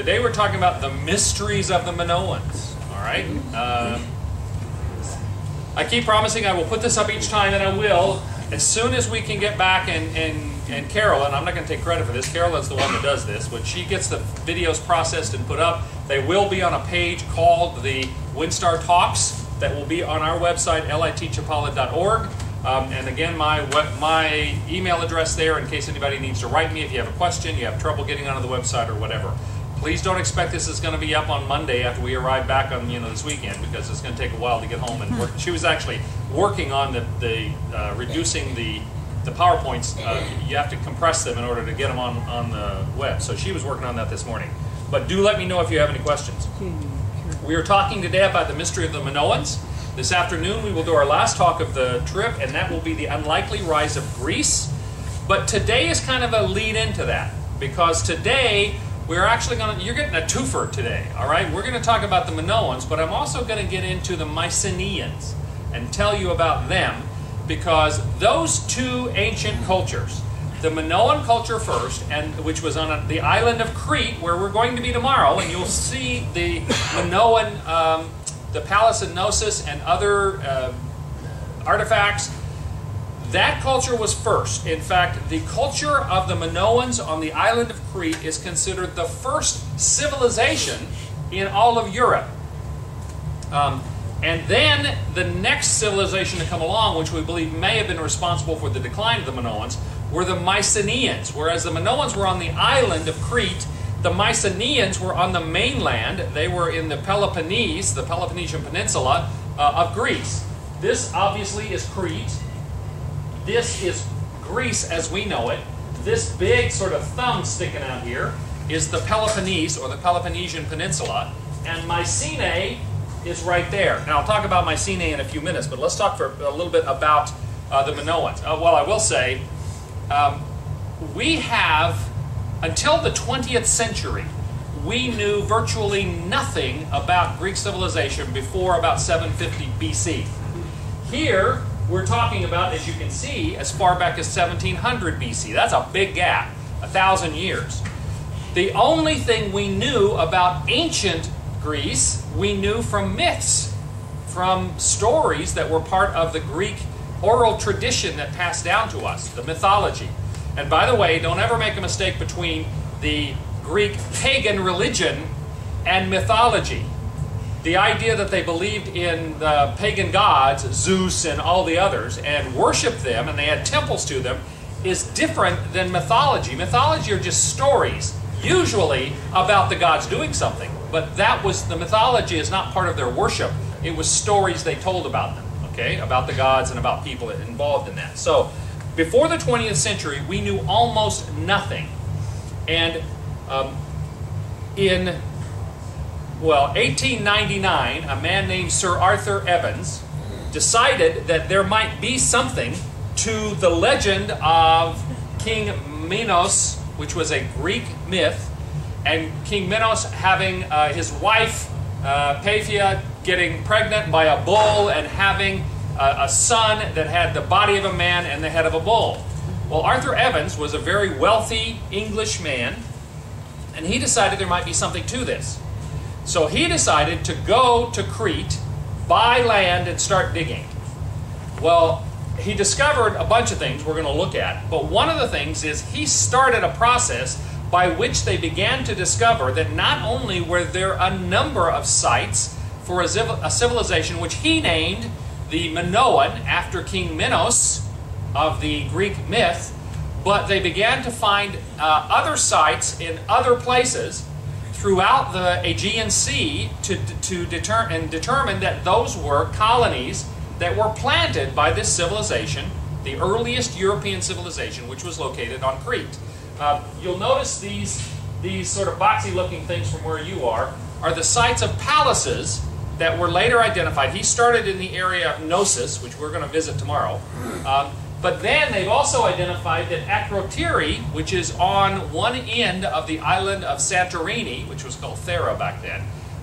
Today we're talking about the mysteries of the Minoans. All right. Um, I keep promising I will put this up each time, and I will as soon as we can get back and and and Carol, and I'm not going to take credit for this. Carol is the one that does this. When she gets the videos processed and put up, they will be on a page called the Windstar Talks that will be on our website, litchapala.org. Um, and again, my my email address there in case anybody needs to write me if you have a question, you have trouble getting onto the website or whatever. Please don't expect this is going to be up on Monday after we arrive back on you know this weekend because it's going to take a while to get home and work. She was actually working on the, the uh, reducing the the PowerPoints. Uh, you have to compress them in order to get them on, on the web. So she was working on that this morning. But do let me know if you have any questions. We are talking today about the mystery of the Minoans. This afternoon we will do our last talk of the trip, and that will be the unlikely rise of Greece. But today is kind of a lead into that because today we're actually going to, you're getting a twofer today, all right? We're going to talk about the Minoans, but I'm also going to get into the Mycenaeans and tell you about them because those two ancient cultures, the Minoan culture first, and which was on a, the island of Crete, where we're going to be tomorrow, and you'll see the Minoan, um, the palace of Knossos, and other uh, artifacts. That culture was first. In fact, the culture of the Minoans on the island of Crete is considered the first civilization in all of Europe. Um, and then the next civilization to come along, which we believe may have been responsible for the decline of the Minoans, were the Mycenaeans. Whereas the Minoans were on the island of Crete, the Mycenaeans were on the mainland. They were in the Peloponnese, the Peloponnesian Peninsula uh, of Greece. This obviously is Crete. This is Greece as we know it. This big sort of thumb sticking out here is the Peloponnese or the Peloponnesian Peninsula. And Mycenae is right there. Now, I'll talk about Mycenae in a few minutes, but let's talk for a little bit about uh, the Minoans. Uh, well, I will say, um, we have, until the 20th century, we knew virtually nothing about Greek civilization before about 750 BC. Here, we're talking about, as you can see, as far back as 1700 BC. That's a big gap, a thousand years. The only thing we knew about ancient Greece, we knew from myths, from stories that were part of the Greek oral tradition that passed down to us, the mythology. And by the way, don't ever make a mistake between the Greek pagan religion and mythology. The idea that they believed in the pagan gods, Zeus and all the others, and worshiped them and they had temples to them, is different than mythology. Mythology are just stories, usually about the gods doing something. But that was, the mythology is not part of their worship. It was stories they told about them, okay? About the gods and about people involved in that. So, before the 20th century, we knew almost nothing. And um, in, well, 1899, a man named Sir Arthur Evans decided that there might be something to the legend of King Minos, which was a Greek myth, and King Minos having uh, his wife uh, Paphia getting pregnant by a bull and having a, a son that had the body of a man and the head of a bull. Well, Arthur Evans was a very wealthy English man, and he decided there might be something to this. So he decided to go to Crete, buy land, and start digging. Well, he discovered a bunch of things we're going to look at, but one of the things is he started a process by which they began to discover that not only were there a number of sites for a, civilization which he named the Minoan after King Minos of the Greek myth, but they began to find uh, other sites in other places throughout the Aegean Sea to, to deter and determine that those were colonies that were planted by this civilization, the earliest European civilization, which was located on Crete. Uh, you'll notice these, these sort of boxy looking things from where you are are the sites of palaces that were later identified. He started in the area of Knossos, which we're going to visit tomorrow. Um, but then they've also identified that Akrotiri, which is on one end of the island of Santorini, which was called Thera back then,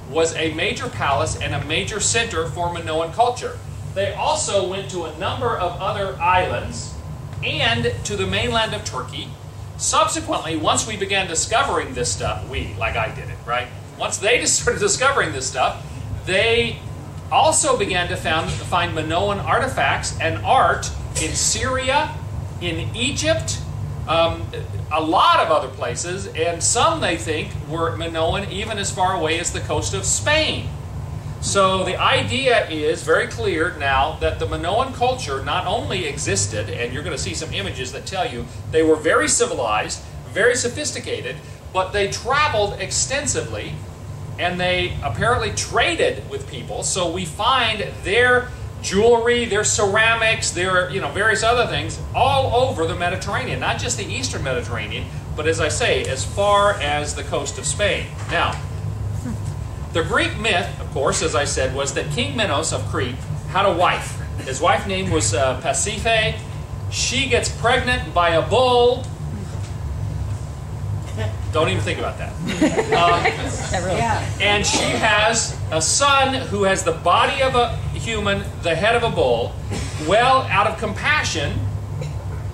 was a major palace and a major center for Minoan culture. They also went to a number of other islands and to the mainland of Turkey subsequently, once we began discovering this stuff, we, like I did it, right? Once they started discovering this stuff, they also began to found, find Minoan artifacts and art in Syria, in Egypt, um, a lot of other places, and some they think were Minoan even as far away as the coast of Spain. So the idea is very clear now that the Minoan culture not only existed, and you're going to see some images that tell you they were very civilized, very sophisticated, but they traveled extensively and they apparently traded with people. So we find their jewelry, their ceramics, their you know various other things all over the Mediterranean, not just the eastern Mediterranean, but as I say, as far as the coast of Spain. Now, the Greek myth, of course, as I said, was that King Minos of Crete had a wife. His wife's name was uh, Pasiphae. She gets pregnant by a bull. Don't even think about that. Uh, Yeah. and she has a son who has the body of a human, the head of a bull. Well, out of compassion,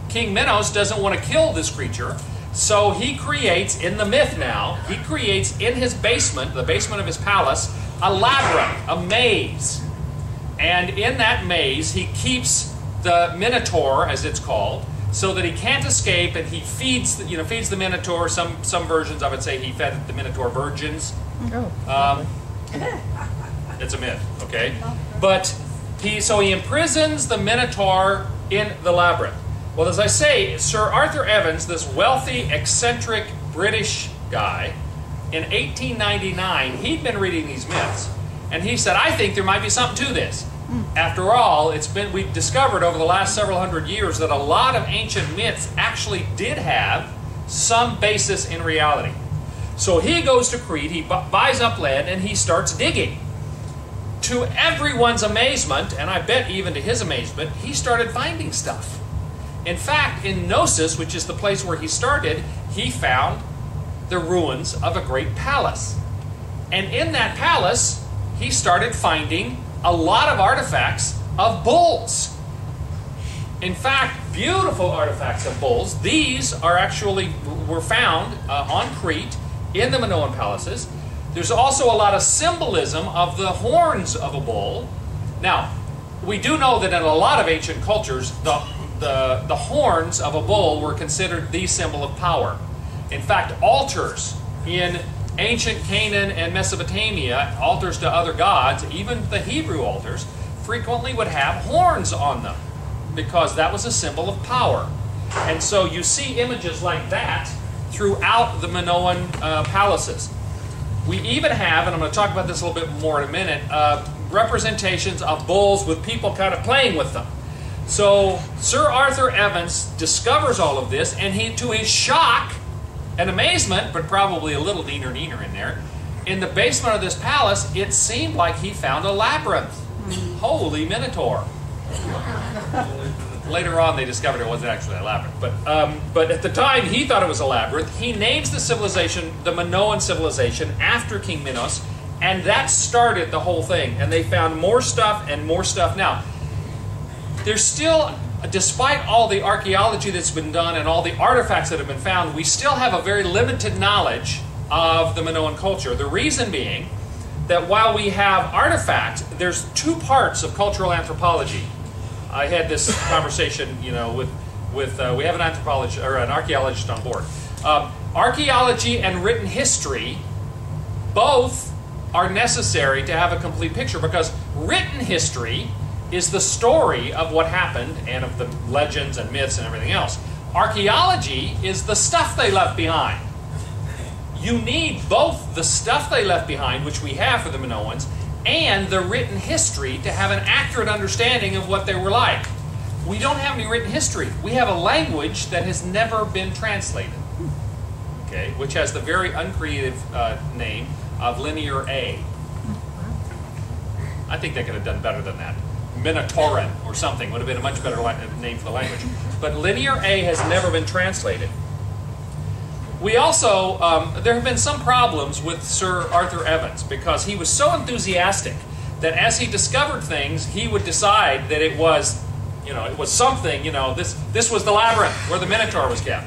King Minos doesn't want to kill this creature, so he creates, in the myth now, he creates in his basement, the basement of his palace, a labyrinth, a maze. And in that maze, he keeps the Minotaur, as it's called, so that he can't escape, and he feeds, the, you know, feeds the Minotaur. Some some versions of it say he fed the Minotaur virgins. Um, it's a myth, okay? But he so he imprisons the Minotaur in the labyrinth. Well, as I say, Sir Arthur Evans, this wealthy, eccentric British guy, in 1899, he'd been reading these myths, and he said, "I think there might be something to this." After all, it's been we've discovered over the last several hundred years that a lot of ancient myths actually did have some basis in reality. So he goes to Crete, he buys up land, and he starts digging. To everyone's amazement, and I bet even to his amazement, he started finding stuff. In fact, in Knossos, which is the place where he started, he found the ruins of a great palace. And in that palace, he started finding a lot of artifacts of bulls. In fact, beautiful artifacts of bulls. These are actually were found uh, on Crete in the Minoan palaces. There's also a lot of symbolism of the horns of a bull. Now, we do know that in a lot of ancient cultures, the, the, the horns of a bull were considered the symbol of power. In fact, altars in ancient Canaan and Mesopotamia, altars to other gods, even the Hebrew altars, frequently would have horns on them because that was a symbol of power. And so you see images like that throughout the Minoan uh, palaces. We even have, and I'm going to talk about this a little bit more in a minute, uh, representations of bulls with people kind of playing with them. So Sir Arthur Evans discovers all of this, and he, to his shock and amazement, but probably a little neener neener in there, in the basement of this palace, it seemed like he found a labyrinth. Holy Minotaur! Later on, they discovered it wasn't actually a labyrinth. But, um, but at the time, he thought it was a labyrinth. He names the civilization the Minoan civilization after King Minos, and that started the whole thing. And they found more stuff and more stuff. Now, there's still, despite all the archaeology that's been done and all the artifacts that have been found, we still have a very limited knowledge of the Minoan culture. The reason being that while we have artifacts, there's two parts of cultural anthropology. I had this conversation, you know, with with uh, we have an anthropologist or an archaeologist on board. Um, archaeology and written history both are necessary to have a complete picture because written history is the story of what happened and of the legends and myths and everything else. Archaeology is the stuff they left behind. You need both the stuff they left behind, which we have for the Minoans, and the written history to have an accurate understanding of what they were like. We don't have any written history. We have a language that has never been translated, okay, which has the very uncreative uh, name of Linear A. I think they could have done better than that. Minotauran or something would have been a much better li- name for the language. But Linear A has never been translated. We also, um, there have been some problems with Sir Arthur Evans because he was so enthusiastic that as he discovered things, he would decide that it was, you know, it was something, you know, this, this was the labyrinth where the Minotaur was kept.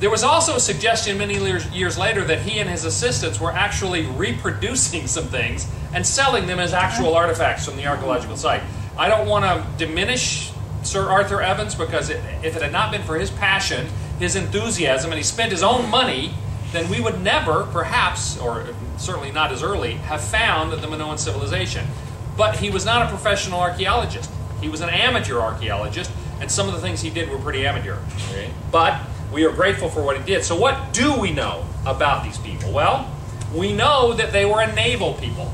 there was also a suggestion many years, later that he and his assistants were actually reproducing some things and selling them as actual artifacts from the archaeological site. I don't want to diminish Sir Arthur Evans because it, if it had not been for his passion, his enthusiasm, and he spent his own money, then we would never, perhaps, or certainly not as early, have found the Minoan civilization. But he was not a professional archaeologist. He was an amateur archaeologist, and some of the things he did were pretty amateur. Okay? But we are grateful for what he did. So, what do we know about these people? Well, we know that they were a naval people.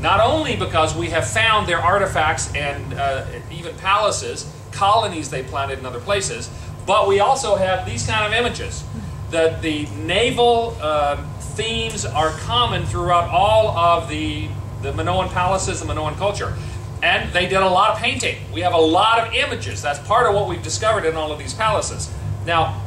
Not only because we have found their artifacts and uh, even palaces, colonies they planted in other places, but we also have these kind of images. The, the naval uh, themes are common throughout all of the, the Minoan palaces, the Minoan culture. And they did a lot of painting. We have a lot of images. That's part of what we've discovered in all of these palaces. Now,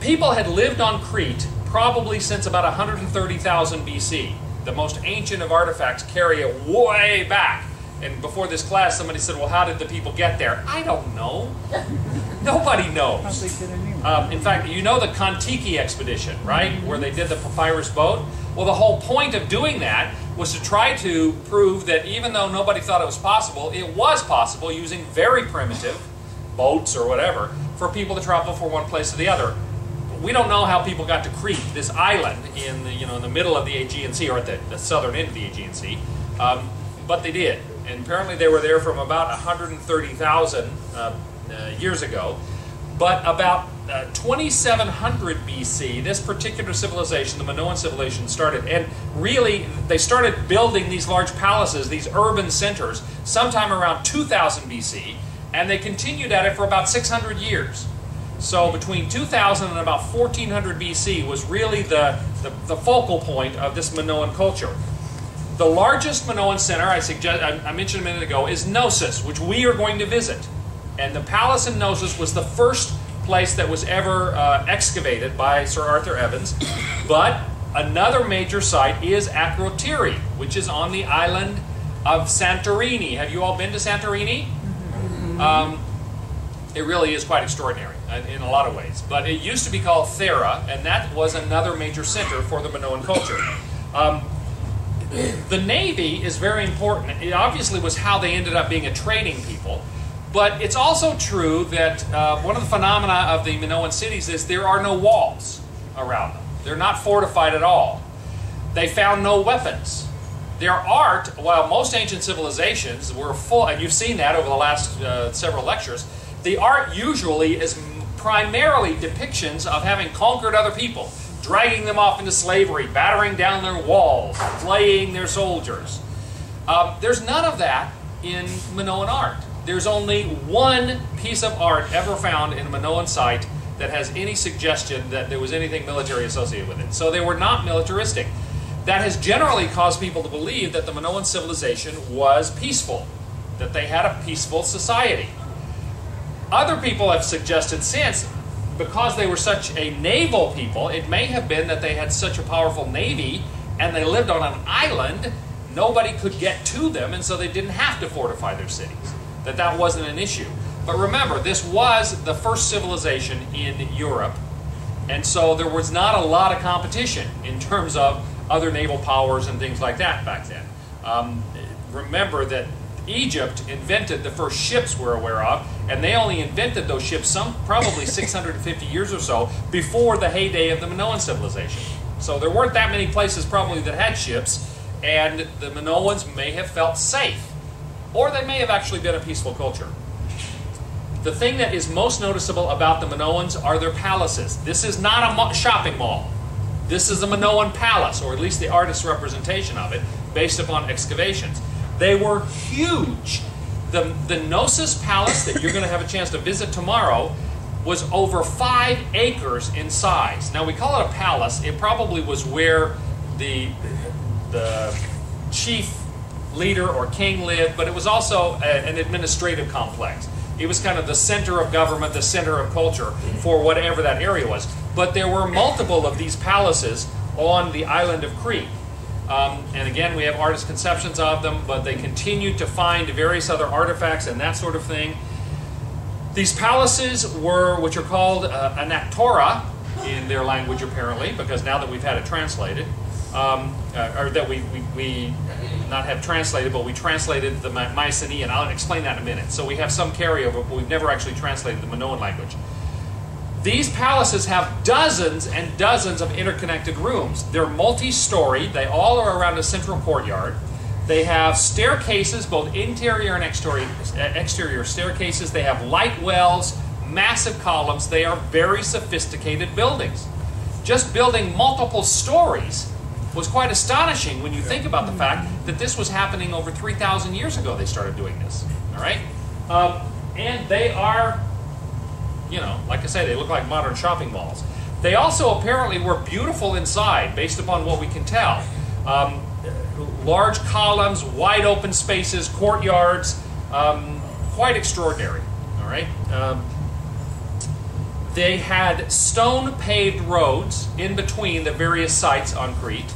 people had lived on Crete probably since about 130,000 BC. The most ancient of artifacts carry it way back. And before this class, somebody said, well, how did the people get there? I don't know. Nobody knows. Um, in fact, you know the Kon-Tiki expedition, right? Where they did the papyrus boat? Well, the whole point of doing that was to try to prove that even though nobody thought it was possible, it was possible using very primitive boats or whatever for people to travel from one place to the other. We don't know how people got to Crete, this island in the, you know, in the middle of the Aegean Sea, or at the, the southern end of the Aegean Sea, um, but they did. And apparently they were there from about 130,000 uh, uh, years ago. But about uh, 2700 BC, this particular civilization, the Minoan civilization, started. And really, they started building these large palaces, these urban centers, sometime around 2000 BC, and they continued at it for about 600 years. So between 2000 and about 1400 BC was really the, the, the focal point of this Minoan culture. The largest Minoan center, I, suggest, I, mentioned a minute ago, is Knossos, which we are going to visit. And the palace in Knossos was the first place that was ever uh, excavated by Sir Arthur Evans. But another major site is Akrotiri, which is on the island of Santorini. Have you all been to Santorini? Mm-hmm. Um, it really is quite extraordinary in a lot of ways. But it used to be called Thera, and that was another major center for the Minoan culture. Um, the Navy is very important. It obviously was how they ended up being a trading people. But it's also true that uh, one of the phenomena of the Minoan cities is there are no walls around them. They're not fortified at all. They found no weapons. Their art, while most ancient civilizations were full, and you've seen that over the last uh, several lectures, the art usually is primarily depictions of having conquered other people, dragging them off into slavery, battering down their walls, flaying their soldiers. Uh, there's none of that in Minoan art. There's only one piece of art ever found in a Minoan site that has any suggestion that there was anything military associated with it. So they were not militaristic. That has generally caused people to believe that the Minoan civilization was peaceful, that they had a peaceful society. Other people have suggested since, because they were such a naval people, it may have been that they had such a powerful navy and they lived on an island, nobody could get to them, and so they didn't have to fortify their cities that that wasn't an issue. But remember, this was the first civilization in Europe, and so there was not a lot of competition in terms of other naval powers and things like that back then. Um, remember that Egypt invented the first ships we're aware of, and they only invented those ships some probably 650 years or so before the heyday of the Minoan civilization. So there weren't that many places probably that had ships, and the Minoans may have felt safe or they may have actually been a peaceful culture. The thing that is most noticeable about the Minoans are their palaces. This is not a shopping mall. This is a Minoan palace, or at least the artist's representation of it, based upon excavations. They were huge. The, the Knossos Palace that you're going to have a chance to visit tomorrow was over five acres in size. Now we call it a palace. It probably was where the, the chief leader or king lived, but it was also a, an administrative complex. It was kind of the center of government, the center of culture for whatever that area was. But there were multiple of these palaces on the island of Crete. Um, and again, we have artist conceptions of them, but they continued to find various other artifacts and that sort of thing. These palaces were, which are called uh, anactora, in their language apparently, because now that we've had it translated, um, uh, or that we, we, we not have translated, but we translated the Mycenaean. I'll explain that in a minute. So we have some carryover, but we've never actually translated the Minoan language. These palaces have dozens and dozens of interconnected rooms. They're multi-story. They all are around a central courtyard. They have staircases, both interior and exterior, exterior staircases. They have light wells, massive columns. They are very sophisticated buildings. Just building multiple stories was quite astonishing when you think about the fact that this was happening over 3,000 years ago they started doing this. All right? Um, and they are, you know, like I say, they look like modern shopping malls. They also apparently were beautiful inside, based upon what we can tell. Um, large columns, wide open spaces, courtyards, um, quite extraordinary. All right? Um, they had stone paved roads in between the various sites on Crete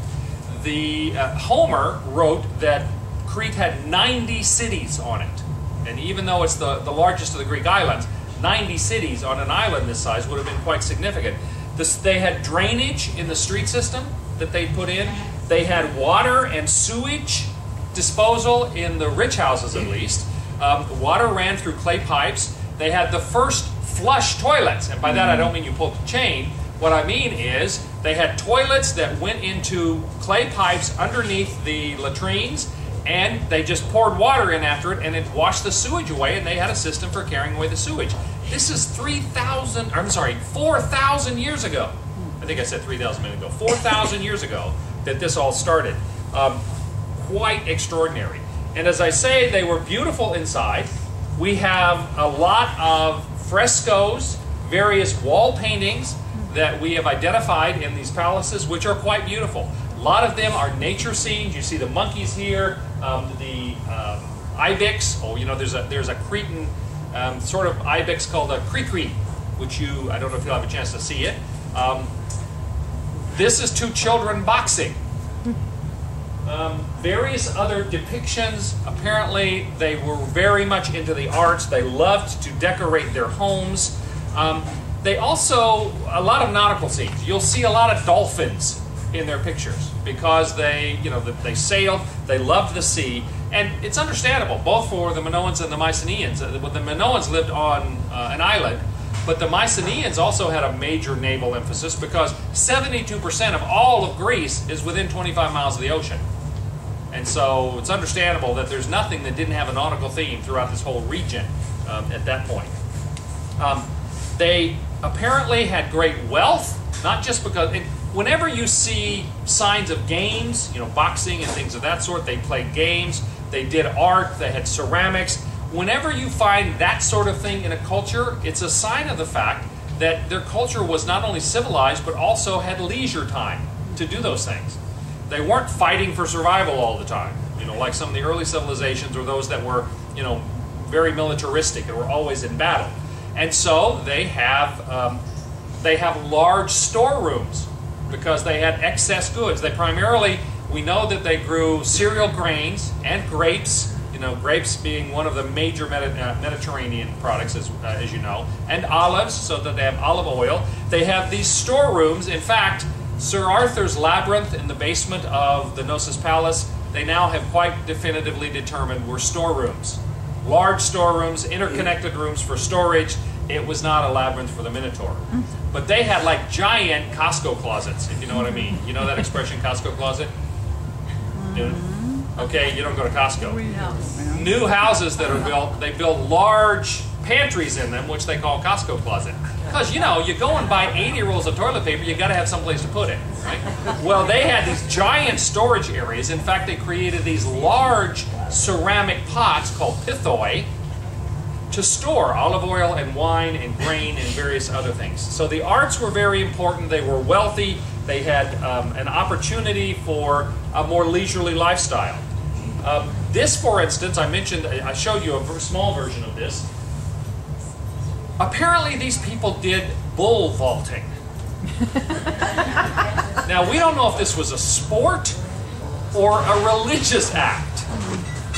the uh, Homer wrote that Crete had 90 cities on it. And even though it's the, the largest of the Greek islands, 90 cities on an island this size would have been quite significant. This, they had drainage in the street system that they put in. They had water and sewage disposal in the rich houses, at least. Um, water ran through clay pipes. They had the first flush toilets, and by that I don't mean you pull the chain. What I mean is they had toilets that went into clay pipes underneath the latrines, and they just poured water in after it, and it washed the sewage away, and they had a system for carrying away the sewage. This is 3,000, I'm sorry, 4,000 years ago. I think I said 3,000 minutes ago. 4,000 years ago that this all started. Um, quite extraordinary. And as I say, they were beautiful inside. We have a lot of frescoes, various wall paintings, that we have identified in these palaces, which are quite beautiful. A lot of them are nature scenes. You see the monkeys here, um, the um, ibex. Oh, you know, there's a there's a Cretan um, sort of ibex called a kri-kri, which you I don't know if you'll have a chance to see it. Um, this is two children boxing. Um, various other depictions. Apparently, they were very much into the arts. They loved to decorate their homes. Um, they also, a lot of nautical scenes. You'll see a lot of dolphins in their pictures because they, you know, they sailed, they loved the sea, and it's understandable, both for the Minoans and the Mycenaeans. Uh, the Minoans lived on uh, an island, but the Mycenaeans also had a major naval emphasis because 72% of all of Greece is within 25 miles of the ocean. And so it's understandable that there's nothing that didn't have a nautical theme throughout this whole region um, at that point. Um, they apparently had great wealth, not just because, whenever you see signs of games, you know, boxing and things of that sort, they played games, they did art, they had ceramics. Whenever you find that sort of thing in a culture, it's a sign of the fact that their culture was not only civilized, but also had leisure time to do those things. They weren't fighting for survival all the time, you know, like some of the early civilizations or those that were, you know, very militaristic and were always in battle. And so they have, um, they have large storerooms because they had excess goods. They primarily, we know that they grew cereal grains and grapes, you know, grapes being one of the major uh, Mediterranean products, as, uh, as you know, and olives, so that they have olive oil. They have these storerooms. In fact, Sir Arthur's Labyrinth in the basement of the Knossos Palace, they now have quite definitively determined were storerooms large storerooms, interconnected rooms for storage. It was not a labyrinth for the Minotaur. But they had like giant Costco closets, if you know what I mean. You know that expression, Costco closet? Okay, you don't go to Costco. New houses that are built, they build large pantries in them, which they call Costco closet. Because, you know, you go and buy 80 rolls of toilet paper, you got to have some place to put it, right? Well, they had these giant storage areas. In fact, they created these large ceramic pots called pithoi to store olive oil and wine and grain and various other things. So the arts were very important. They were wealthy. They had um, an opportunity for a more leisurely lifestyle. Um, this, for instance, I mentioned, I showed you a small version of this. Apparently, these people did bull vaulting. now, we don't know if this was a sport or a religious act,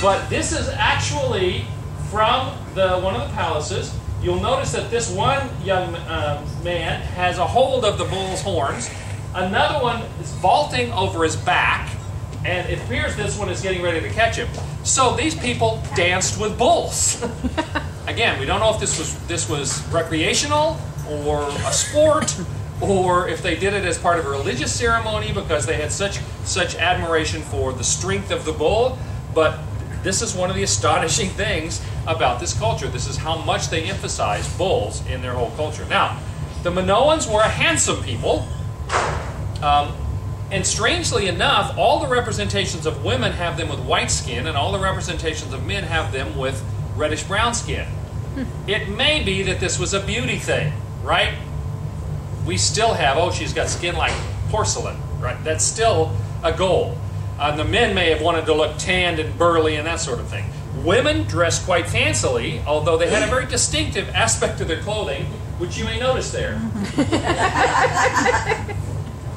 but this is actually from the one of the palaces. you'll notice that this one young uh, man has a hold of the bull's horns. Another one is vaulting over his back, and it appears this one is getting ready to catch him. So these people danced with bulls. Again, we don't know if this was this was recreational or a sport, or if they did it as part of a religious ceremony because they had such such admiration for the strength of the bull. But this is one of the astonishing things about this culture. This is how much they emphasize bulls in their whole culture. Now, the Minoans were a handsome people. Um, and strangely enough, all the representations of women have them with white skin, and all the representations of men have them with reddish brown skin. It may be that this was a beauty thing, right? We still have, oh, she's got skin like porcelain, right? That's still a goal. Uh, the men may have wanted to look tanned and burly and that sort of thing. Women dressed quite fancily, although they had a very distinctive aspect to their clothing, which you may notice there.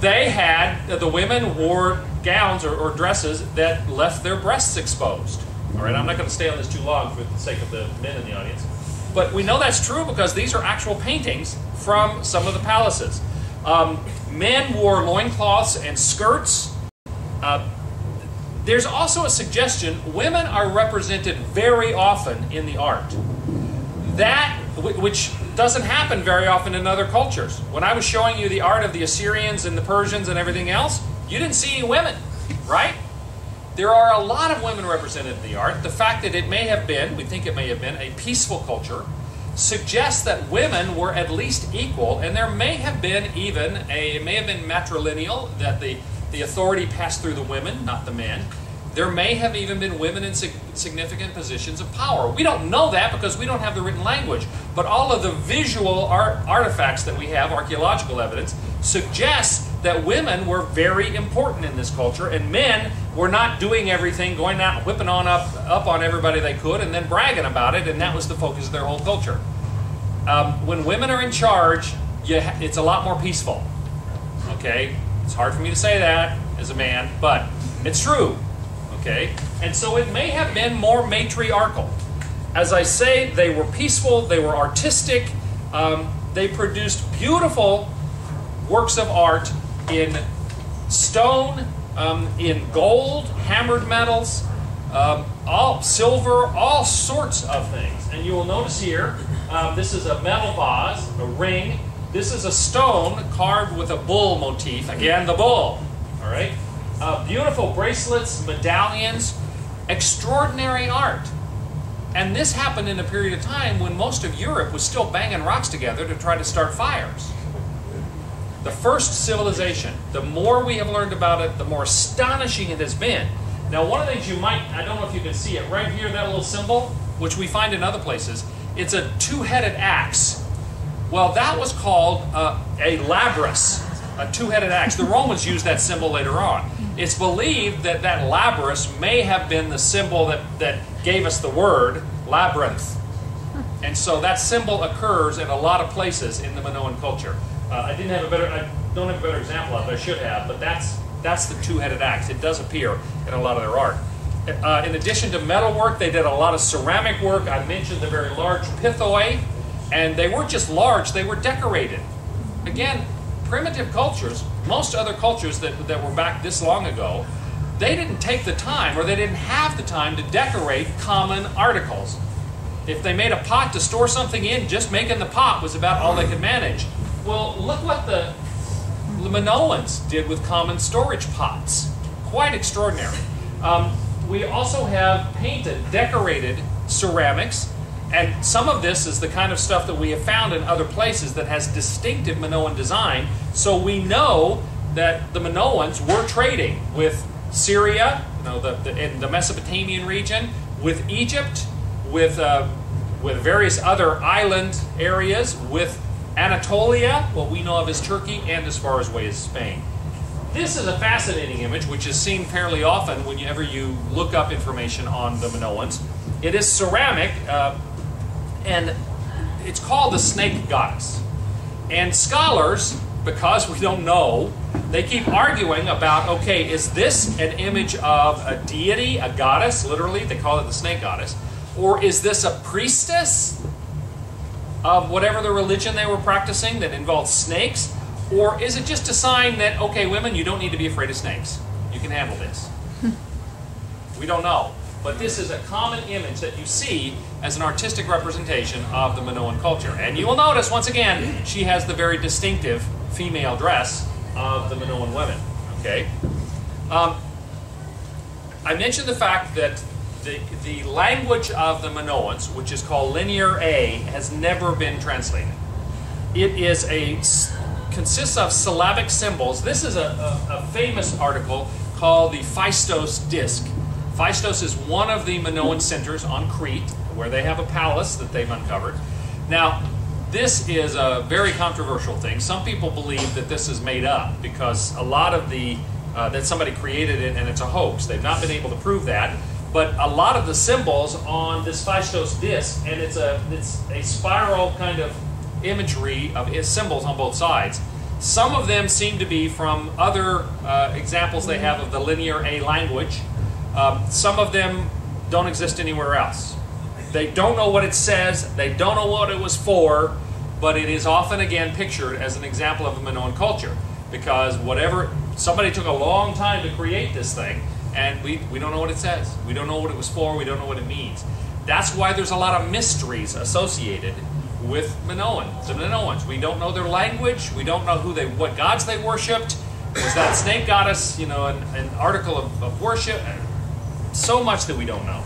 they had, the women wore gowns or, or, dresses that left their breasts exposed. All right, I'm not going to stay on this too long for the sake of the men in the audience. But we know that's true because these are actual paintings from some of the palaces. Um, men wore loincloths and skirts. Uh, there's also a suggestion women are represented very often in the art. That, which doesn't happen very often in other cultures. When I was showing you the art of the Assyrians and the Persians and everything else, you didn't see any women, right? There are a lot of women represented in the art. The fact that it may have been, we think it may have been, a peaceful culture suggests that women were at least equal, and there may have been even a, it may have been matrilineal, that the, the authority passed through the women, not the men. There may have even been women in significant positions of power. We don't know that because we don't have the written language. But all of the visual art, artifacts that we have, archaeological evidence, suggests that women were very important in this culture and men were not doing everything, going out whipping on up, up on everybody they could and then bragging about it, and that was the focus of their whole culture. Um, when women are in charge, it's a lot more peaceful. Okay? It's hard for me to say that as a man, but it's true. Okay? And so it may have been more matriarchal. As I say, they were peaceful, they were artistic, um, they produced beautiful works of art in stone, um, in gold, hammered metals, um, all silver, all sorts of things. And you will notice here, um, this is a metal vase, a ring. This is a stone carved with a bull motif. Again, the bull. All right. Uh, beautiful bracelets, medallions, extraordinary art. And this happened in a period of time when most of Europe was still banging rocks together to try to start fires. The first civilization, the more we have learned about it, the more astonishing it has been. Now, one of the things you might, I don't know if you can see it, right here, that little symbol, which we find in other places, it's a two-headed axe. Well, that was called uh, a labrys, a two-headed axe. The Romans used that symbol later on. It's believed that that labrys may have been the symbol that, that gave us the word labyrinth. And so that symbol occurs in a lot of places in the Minoan culture. Uh, I didn't have a better, I don't have a better example of it, I should have, but that's, that's the two-headed axe. It does appear in a lot of their art. Uh, in addition to metal work, they did a lot of ceramic work. I mentioned the very large pithoi, and they weren't just large, they were decorated. Again, primitive cultures, most other cultures that, that were back this long ago, they didn't take the time, or they didn't have the time to decorate common articles. If they made a pot to store something in, just making the pot was about all they could manage. Well, look what the, Minoans did with common storage pots. Quite extraordinary. Um, we also have painted, decorated ceramics, and some of this is the kind of stuff that we have found in other places that has distinctive Minoan design. So we know that the Minoans were trading with Syria, you know, the, the, in the Mesopotamian region, with Egypt, with, uh, with various other island areas, with Anatolia, what we know of as Turkey, and as far away as Spain. This is a fascinating image, which is seen fairly often whenever you look up information on the Minoans. It is ceramic, uh, and it's called the snake goddess. And scholars, because we don't know, they keep arguing about, okay, is this an image of a deity, a goddess, literally, they call it the snake goddess, or is this a priestess? of whatever the religion they were practicing that involved snakes? Or is it just a sign that, okay, women, you don't need to be afraid of snakes? You can handle this. we don't know. But this is a common image that you see as an artistic representation of the Minoan culture. And you will notice, once again, she has the very distinctive female dress of the Minoan women. Okay? Um, I mentioned the fact that the, the language of the Minoans, which is called Linear A, has never been translated. It is a consists of syllabic symbols. This is a, a, a famous article called the Phaistos Disc. Phaistos is one of the Minoan centers on Crete, where they have a palace that they've uncovered. Now, this is a very controversial thing. Some people believe that this is made up because a lot of the uh, that somebody created it and it's a hoax. They've not been able to prove that. But a lot of the symbols on this Phaistos disc, and it's a it's a spiral kind of imagery of symbols on both sides. Some of them seem to be from other uh, examples they have of the linear A language. Um, some of them don't exist anywhere else. They don't know what it says, they don't know what it was for, but it is often again pictured as an example of a Minoan culture because whatever somebody took a long time to create this thing and we, we don't know what it says. We don't know what it was for, we don't know what it means. That's why there's a lot of mysteries associated with Minoan, the Minoans. We don't know their language, we don't know who they what gods they worshipped. Was that snake goddess, you know, an, an article of, of worship? So much that we don't know.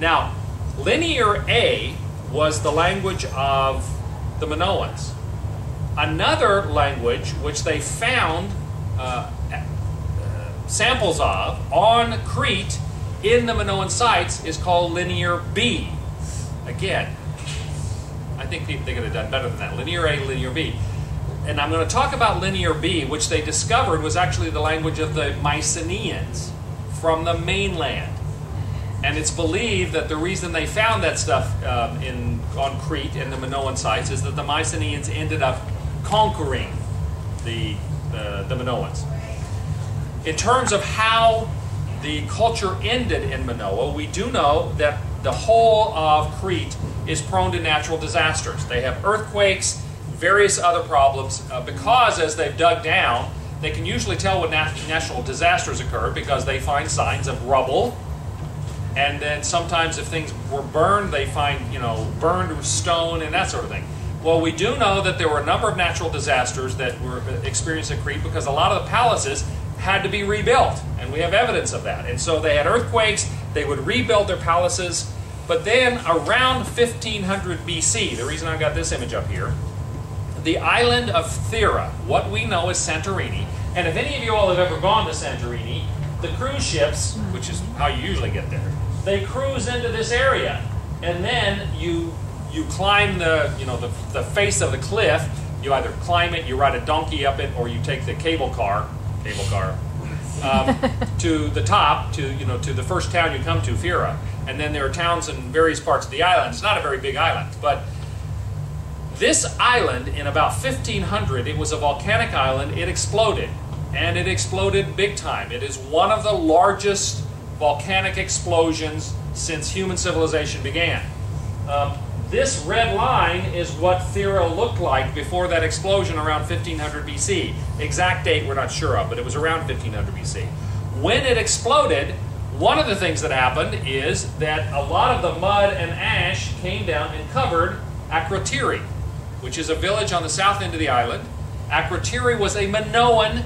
Now, Linear A was the language of the Minoans. Another language which they found uh, samples of on Crete in the Minoan sites is called Linear B. Again, I think they could have done better than that. Linear A, Linear B. And I'm going to talk about Linear B, which they discovered was actually the language of the Mycenaeans from the mainland. And it's believed that the reason they found that stuff um, in, on Crete in the Minoan sites is that the Mycenaeans ended up conquering the, the, the Minoans. In terms of how the culture ended in Minoa, we do know that the whole of Crete is prone to natural disasters. They have earthquakes, various other problems, uh, because as they've dug down, they can usually tell when nat natural disasters occur because they find signs of rubble. And then sometimes if things were burned, they find, you know, burned stone and that sort of thing. Well, we do know that there were a number of natural disasters that were experienced at Crete because a lot of the palaces had to be rebuilt, and we have evidence of that. And so they had earthquakes, they would rebuild their palaces, but then around 1500 BC, the reason I've got this image up here, the island of Thera, what we know as Santorini, and if any of you all have ever gone to Santorini, the cruise ships, which is how you usually get there, they cruise into this area, and then you you climb the you know the, the face of the cliff. You either climb it, you ride a donkey up it, or you take the cable car cable car, um, to the top, to you know, to the first town you come to, Fira, and then there are towns in various parts of the island. It's not a very big island, but this island in about 1500, it was a volcanic island. It exploded, and it exploded big time. It is one of the largest volcanic explosions since human civilization began. Um, this red line is what Thera looked like before that explosion around 1500 BC. Exact date we're not sure of, but it was around 1500 BC. When it exploded, one of the things that happened is that a lot of the mud and ash came down and covered Akrotiri, which is a village on the south end of the island. Akrotiri was a Minoan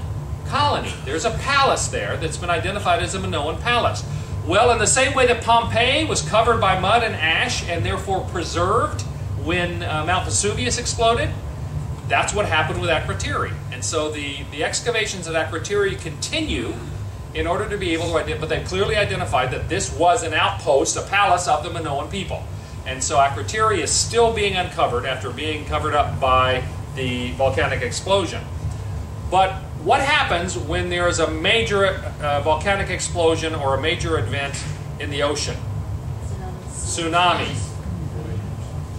colony. There's a palace there that's been identified as a Minoan palace. Well, in the same way that Pompeii was covered by mud and ash and therefore preserved when uh, Mount Vesuvius exploded, that's what happened with Akrotiri. And so the, the excavations at Akrotiri continue in order to be able to identify, but they clearly identified that this was an outpost, a palace of the Minoan people. And so Akrotiri is still being uncovered after being covered up by the volcanic explosion. But what happens when there is a major uh, volcanic explosion or a major event in the ocean? Tsunami.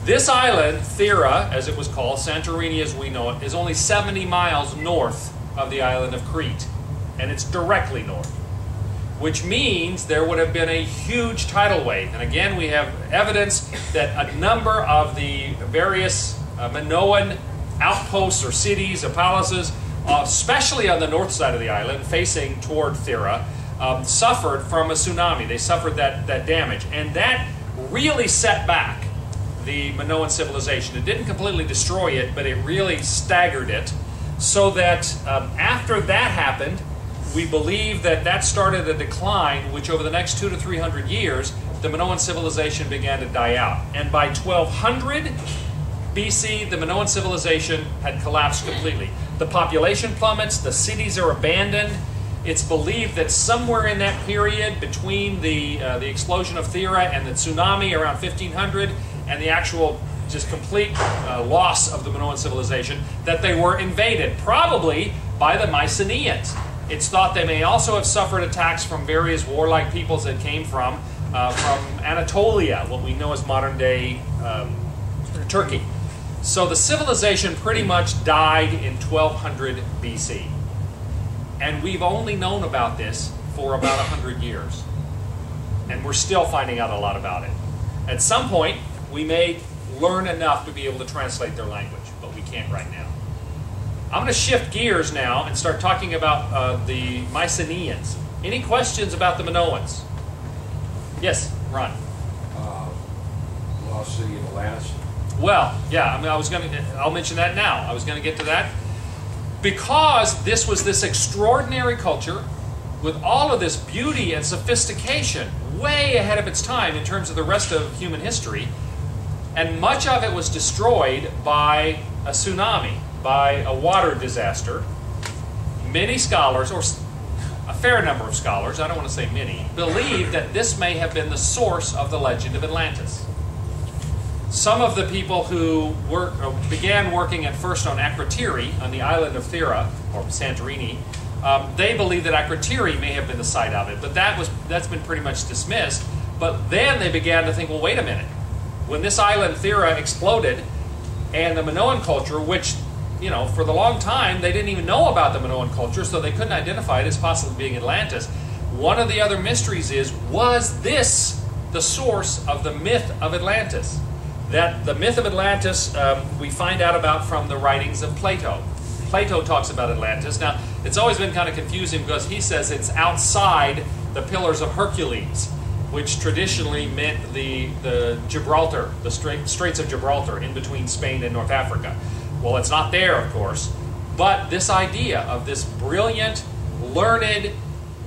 This island, Thera, as it was called, Santorini as we know it, is only 70 miles north of the island of Crete. And it's directly north. Which means there would have been a huge tidal wave. And again, we have evidence that a number of the various uh, Minoan outposts or cities or palaces, uh, especially on the north side of the island, facing toward Thera, um, suffered from a tsunami. They suffered that, that damage. And that really set back the Minoan civilization. It didn't completely destroy it, but it really staggered it. So that um, after that happened, we believe that that started a decline, which over the next two to three hundred years, the Minoan civilization began to die out. And by 1200 BC, the Minoan civilization had collapsed completely. The population plummets, the cities are abandoned. It's believed that somewhere in that period between the, uh, the explosion of Thera and the tsunami around 1500 and the actual just complete uh, loss of the Minoan civilization, that they were invaded, probably by the Mycenaeans. It's thought they may also have suffered attacks from various warlike peoples that came from uh, from Anatolia, what we know as modern day um, Turkey. So the civilization pretty much died in 1200 BC. And we've only known about this for about 100 years. And we're still finding out a lot about it. At some point, we may learn enough to be able to translate their language, but we can't right now. I'm going to shift gears now and start talking about uh, the Mycenaeans. Any questions about the Minoans? Yes, Ron. Uh, lost city of Atlantis. Well, yeah, I mean, I was going to, I'll mention that now. I was going to get to that. Because this was this extraordinary culture with all of this beauty and sophistication, way ahead of its time in terms of the rest of human history, and much of it was destroyed by a tsunami, by a water disaster. Many scholars, or a fair number of scholars, I don't want to say many, believe that this may have been the source of the legend of Atlantis. Some of the people who work, uh, began working at first on Akrotiri, on the island of Thera, or Santorini, um, they believe that Akrotiri may have been the site of it, but that was, that's been pretty much dismissed. But then they began to think, well, wait a minute. When this island, Thera, exploded, and the Minoan culture, which you know, for the long time, they didn't even know about the Minoan culture, so they couldn't identify it as possibly being Atlantis. One of the other mysteries is, was this the source of the myth of Atlantis? That the myth of Atlantis um, we find out about from the writings of Plato. Plato talks about Atlantis. Now, it's always been kind of confusing because he says it's outside the Pillars of Hercules, which traditionally meant the, the Gibraltar, the Straits of Gibraltar, in between Spain and North Africa. Well, it's not there, of course, but this idea of this brilliant, learned,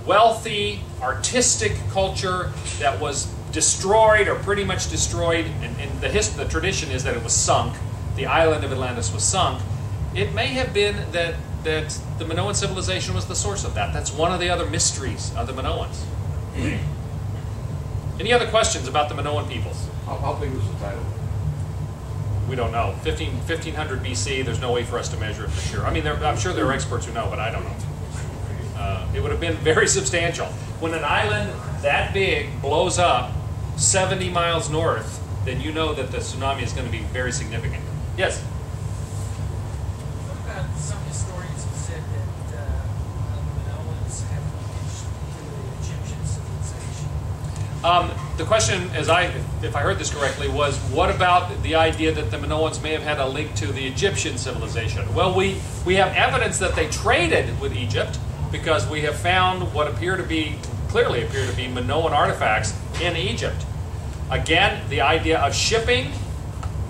wealthy, artistic culture that was destroyed or pretty much destroyed, and, and the, hist- the tradition is that it was sunk, the island of Atlantis was sunk, it may have been that, that the Minoan civilization was the source of that. That's one of the other mysteries of the Minoans. Any other questions about the Minoan peoples? How, how big was the title? we don't know. 15, 1500 BC, there's no way for us to measure it for sure. I mean, there, I'm sure there are experts who know, but I don't know. Uh, it would have been very substantial. When an island that big blows up 70 miles north, then you know that the tsunami is going to be very significant. Yes? What about some historians have said that uh, the Minoans have linkage to the Egyptian civilization? Um, the question, as I, if I heard this correctly, was what about the idea that the Minoans may have had a link to the Egyptian civilization? Well, we, we have evidence that they traded with Egypt because we have found what appear to be, clearly appear to be Minoan artifacts in Egypt. Again, the idea of shipping,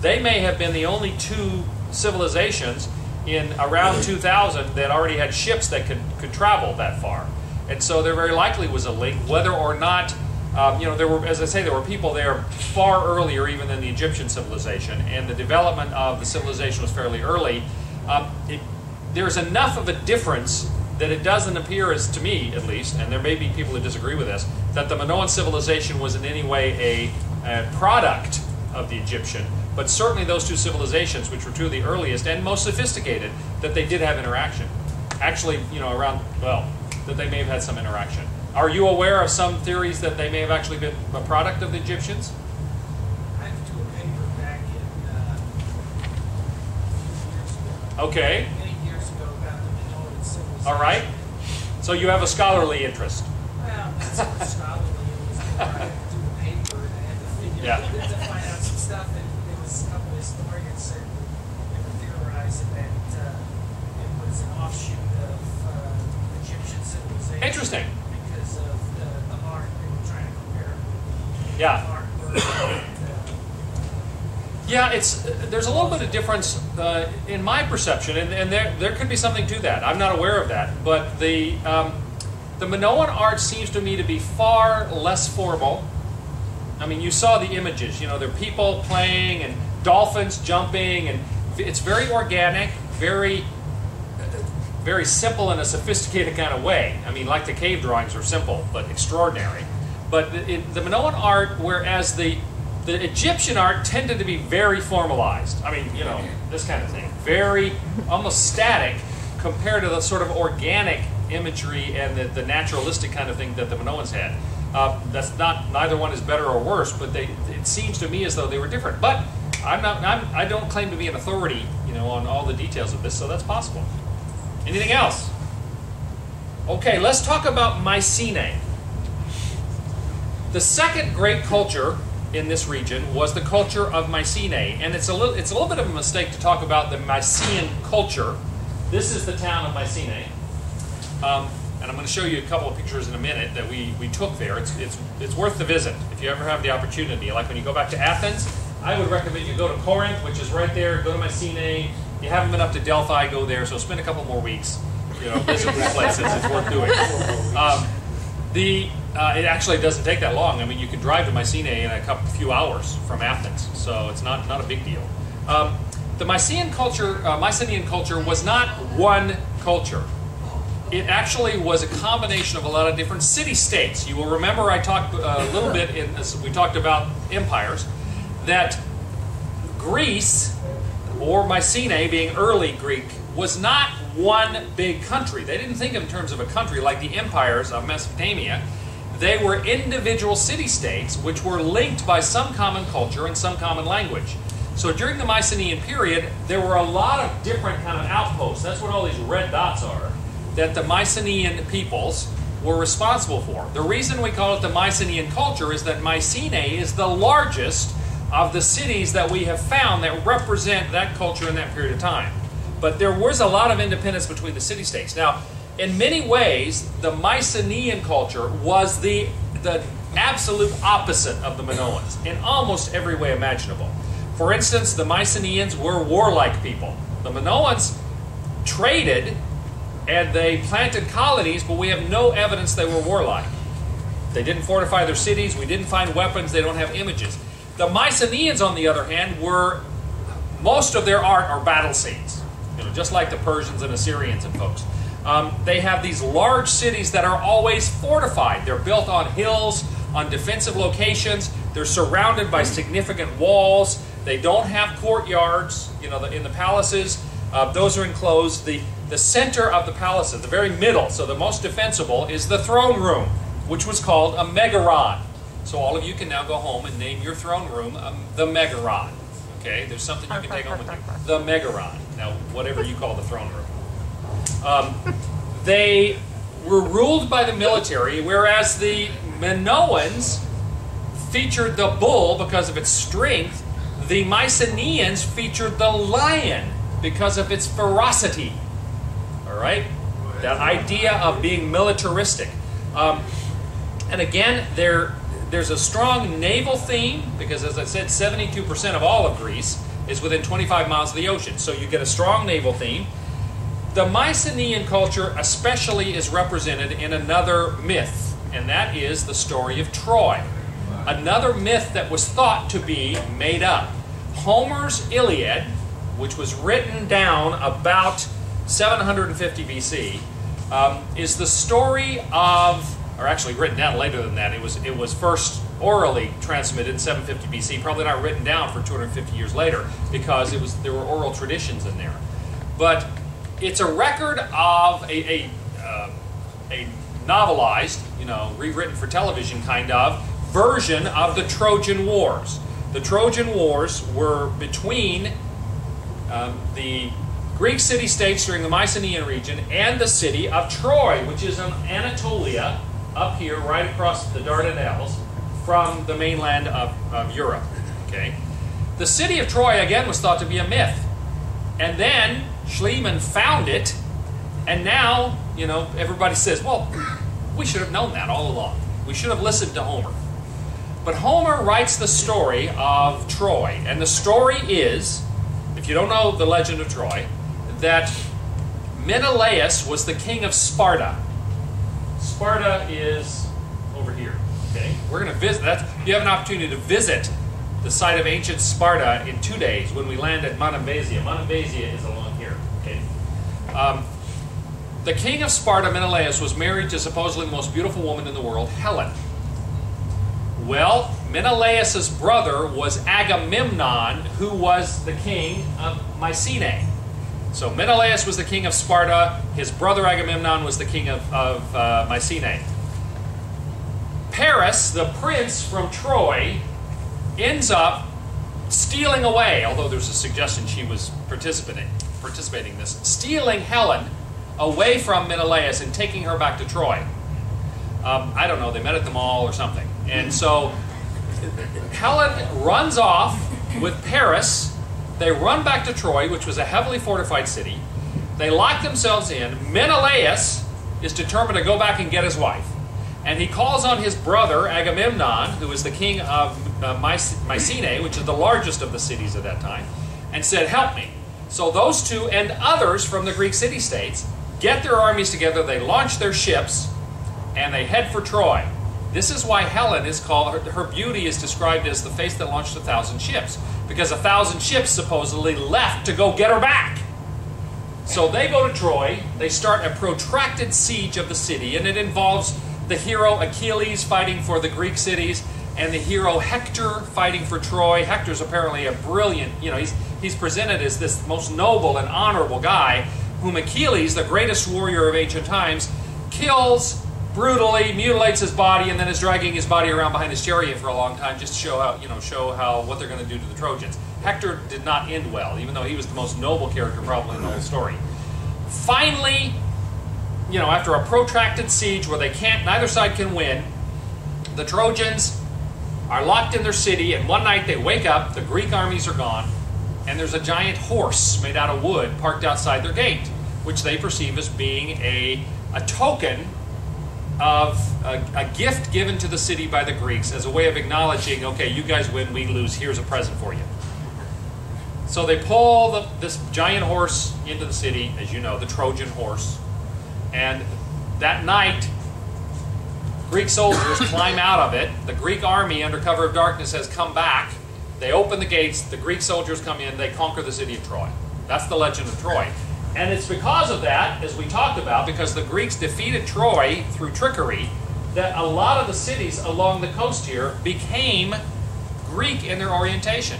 they may have been the only two civilizations in around 2000 that already had ships that could, could travel that far. And so there very likely was a link, whether or not um, you know, there were, as I say, there were people there far earlier even than the Egyptian civilization, and the development of the civilization was fairly early. Um, it, there's enough of a difference that it doesn't appear, as to me at least, and there may be people who disagree with this, that the Minoan civilization was in any way a, a product of the Egyptian, but certainly those two civilizations, which were two of the earliest and most sophisticated, that they did have interaction. Actually, you know, around, well, that they may have had some interaction. Are you aware of some theories that they may have actually been a product of the Egyptians? I went to a paper back in, uh, Okay, many years ago about the Minoan civilization. All right. So you have a scholarly interest. Well, not scholarly, it I had to do a paper and I had to figure, Yeah. To find out some stuff and there was a couple of historians said theorizing that uh, it was an offshoot of uh, Egyptian civilization. Interesting. Because of the, the art they were trying to compare Yeah. Yeah, it's there's a little bit of difference uh, in my perception, and, and there there could be something to that. I'm not aware of that, but the um, the Minoan art seems to me to be far less formal. I mean, you saw the images. You know, there are people playing and dolphins jumping, and it's very organic, very very simple in a sophisticated kind of way. I mean, like the cave drawings are simple but extraordinary. But it, the Minoan art, whereas the the Egyptian art tended to be very formalized. I mean, you know, this kind of thing, very almost static compared to the sort of organic imagery and the, the naturalistic kind of thing that the Minoans had. Uh, that's not neither one is better or worse, but they it seems to me as though they were different. But I'm not I'm, I don't claim to be an authority, you know, on all the details of this, so that's possible. Anything else? Okay, let's talk about Mycenae. The second great culture in this region was the culture of Mycenae, and it's a little it's a little bit of a mistake to talk about the Mycenaean culture. This is the town of Mycenae, um, and I'm going to show you a couple of pictures in a minute that we, we took there. It's, it's it's worth the visit if you ever have the opportunity. Like when you go back to Athens, I would recommend you go to Corinth, which is right there. Go to Mycenae. If you haven't been up to Delphi, go there. So spend a couple more weeks. You know, visit these places. It's worth doing. Um, the uh, it actually doesn't take that long. I mean, you can drive to Mycenae in a couple few hours from Athens, so it's not not a big deal. Um, the Mycenaean culture, uh, Mycenaean culture, was not one culture. It actually was a combination of a lot of different city-states. You will remember I talked uh, a little bit in this, we talked about empires that Greece or Mycenae, being early Greek, was not one big country. They didn't think in terms of a country like the empires of Mesopotamia. They were individual city states which were linked by some common culture and some common language. So during the Mycenaean period, there were a lot of different kind of outposts. That's what all these red dots are that the Mycenaean peoples were responsible for. The reason we call it the Mycenaean culture is that Mycenae is the largest of the cities that we have found that represent that culture in that period of time. But there was a lot of independence between the city states. Now, in many ways, the Mycenaean culture was the, the absolute opposite of the Minoans in almost every way imaginable. For instance, the Mycenaeans were warlike people. The Minoans traded and they planted colonies, but we have no evidence they were warlike. They didn't fortify their cities, we didn't find weapons, they don't have images. The Mycenaeans, on the other hand, were most of their art are battle scenes, you know, just like the Persians and Assyrians and folks. Um, they have these large cities that are always fortified. They're built on hills, on defensive locations. They're surrounded by significant walls. They don't have courtyards. You know, the, in the palaces, uh, those are enclosed. The the center of the palaces, the very middle, so the most defensible, is the throne room, which was called a megaron. So all of you can now go home and name your throne room um, the megaron. Okay, there's something you can take home with you. The megaron. Now, whatever you call the throne room. Um, they were ruled by the military, whereas the Minoans featured the bull because of its strength. The Mycenaeans featured the lion because of its ferocity. All right? That idea of being militaristic. Um, and again, there, there's a strong naval theme because, as I said, 72% of all of Greece is within 25 miles of the ocean. So you get a strong naval theme. The Mycenaean culture, especially, is represented in another myth, and that is the story of Troy. Another myth that was thought to be made up. Homer's Iliad, which was written down about 750 BC, um, is the story of, or actually written down later than that. It was it was first orally transmitted in 750 BC, probably not written down for 250 years later because it was there were oral traditions in there. But it's a record of a a, uh, a novelized, you know, rewritten for television kind of version of the Trojan Wars. The Trojan Wars were between um, the Greek city states during the Mycenaean region and the city of Troy, which is in Anatolia, up here, right across the Dardanelles, from the mainland of, of Europe. Okay, the city of Troy again was thought to be a myth. And then Schliemann found it, and now, you know, everybody says, well, we should have known that all along. We should have listened to Homer. But Homer writes the story of Troy, and the story is, if you don't know the legend of Troy, that Menelaus was the king of Sparta. Sparta is over here. Okay, we're going to visit. That's, you have an opportunity to visit the site of ancient Sparta in two days when we land at Monemvasia. Monemvasia is along. Um, the king of Sparta, Menelaus, was married to supposedly the most beautiful woman in the world, Helen. Well, Menelaus' brother was Agamemnon, who was the king of Mycenae. So Menelaus was the king of Sparta. His brother Agamemnon was the king of, of uh, Mycenae. Paris, the prince from Troy, ends up stealing away, although there's a suggestion she was participating, participating in this, stealing Helen away from Menelaus and taking her back to Troy. Um, I don't know, they met at the mall or something. And so Helen runs off with Paris. They run back to Troy, which was a heavily fortified city. They lock themselves in. Menelaus is determined to go back and get his wife. And he calls on his brother Agamemnon, who is the king of uh, Mycenae, which is the largest of the cities at that time, and said, Help me. So those two and others from the Greek city states get their armies together, they launch their ships, and they head for Troy. This is why Helen is called, her, her, beauty is described as the face that launched a thousand ships, because a thousand ships supposedly left to go get her back. So they go to Troy, they start a protracted siege of the city, and it involves the hero Achilles fighting for the Greek cities, and the hero Hector fighting for Troy. Hector's apparently a brilliant, you know, he's, he's presented as this most noble and honorable guy, whom Achilles, the greatest warrior of ancient times, kills brutally mutilates his body and then is dragging his body around behind his chariot for a long time just to show how you know show how what they're going to do to the Trojans. Hector did not end well, even though he was the most noble character probably in the whole story. Finally, you know, after a protracted siege where they can't, neither side can win, the Trojans are locked in their city, and one night they wake up, the Greek armies are gone, and there's a giant horse made out of wood parked outside their gate, which they perceive as being a, a token of a, a, gift given to the city by the Greeks as a way of acknowledging, okay, you guys win, we lose, here's a present for you. So they pull the, this giant horse into the city, as you know, the Trojan horse. And that night, Greek soldiers climb out of it. The Greek army, under cover of darkness, has come back. They open the gates, the Greek soldiers come in, they conquer the city of Troy. That's the legend of Troy. And it's because of that, as we talked about, because the Greeks defeated Troy through trickery, that a lot of the cities along the coast here became Greek in their orientation.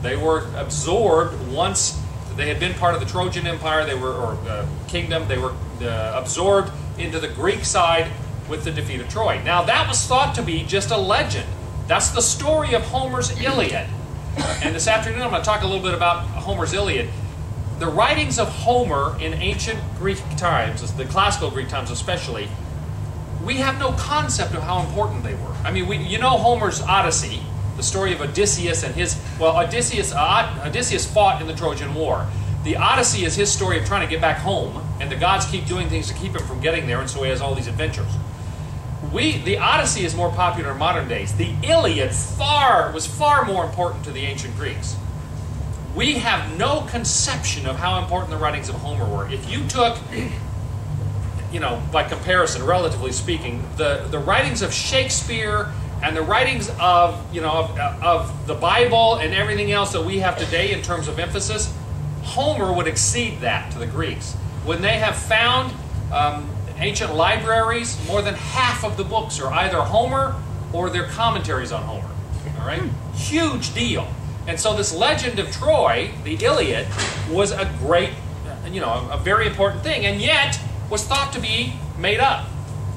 They were absorbed once they had been part of the Trojan Empire, they were or uh, kingdom. They were uh, absorbed into the Greek side with the defeat of Troy. Now that was thought to be just a legend. That's the story of Homer's Iliad. And this afternoon I'm going to talk a little bit about Homer's Iliad the writings of Homer in ancient Greek times, the classical Greek times especially, we have no concept of how important they were. I mean, we, you know Homer's Odyssey, the story of Odysseus and his, well, Odysseus, uh, Odysseus fought in the Trojan War. The Odyssey is his story of trying to get back home, and the gods keep doing things to keep him from getting there, and so he has all these adventures. We, the Odyssey is more popular in modern days. The Iliad far was far more important to the ancient Greeks we have no conception of how important the writings of Homer were. If you took, you know, by comparison, relatively speaking, the, the writings of Shakespeare and the writings of, you know, of, of the Bible and everything else that we have today in terms of emphasis, Homer would exceed that to the Greeks. When they have found um, ancient libraries, more than half of the books are either Homer or their commentaries on Homer. All right? Hmm. Huge deal. And so this legend of Troy, the Iliad, was a great, uh, you know, a very important thing, and yet was thought to be made up.